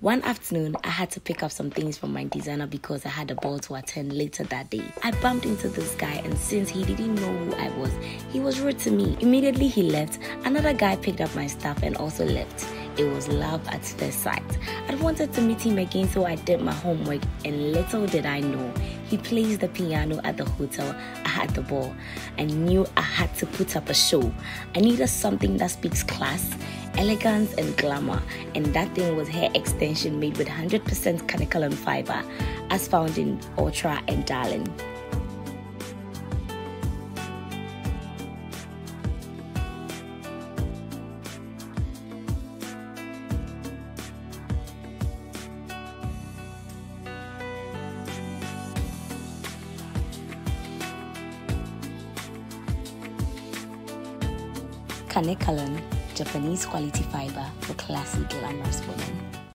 One afternoon, I had to pick up some things from my designer because I had a ball to attend later that day. I bumped into this guy, and since he didn't know who I was, he was rude to me. Immediately, he left. Another guy picked up my stuff and also left. It was love at first sight. I wanted to meet him again, so I did my homework, and little did I know, he plays the piano at the hotel. I had the ball. I knew I had to put up a show. I needed something that speaks class elegance and glamour, and that thing was hair extension made with 100% Kanekalon fiber, as found in Ultra and Darling. Kanekalon Japanese quality fiber for classy glamorous women.